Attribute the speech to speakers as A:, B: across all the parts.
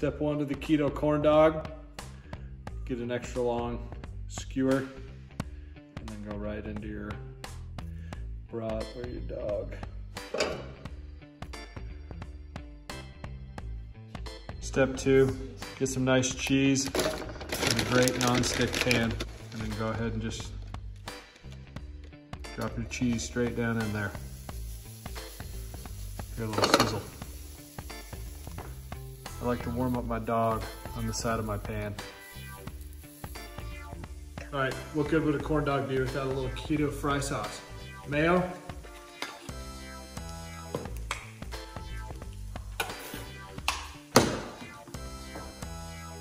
A: Step one to the keto corn dog. Get an extra long skewer and then go right into your brat or your dog. Step two, get some nice cheese in a great non-stick pan and then go ahead and just drop your cheese straight down in there. Get a little sizzle. I like to warm up my dog on the side of my pan. All right, what good would a corn dog be without a little keto fry sauce? Mayo?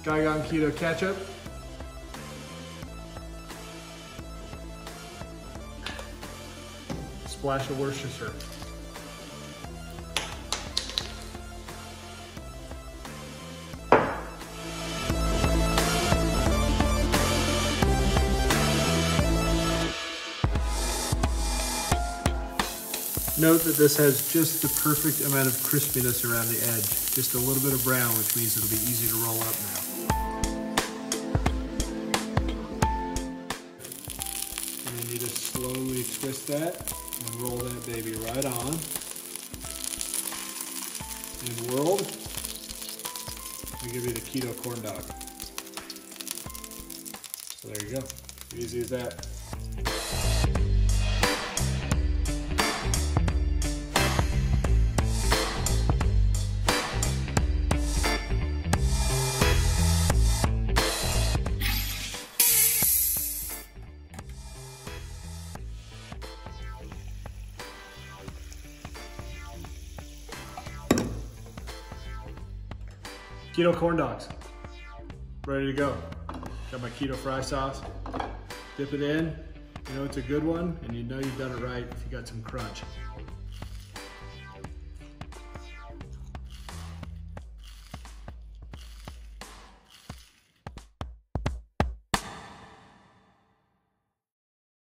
A: Guigon Keto Ketchup? Splash of Worcestershire. Note that this has just the perfect amount of crispiness around the edge. Just a little bit of brown, which means it'll be easy to roll up now. And then you just slowly twist that and roll that baby right on. And world, we give you the keto corn dog. So there you go, easy as that. Keto corn dogs. Ready to go. Got my keto fry sauce. Dip it in. You know it's a good one, and you know you've done it right if you got some crunch.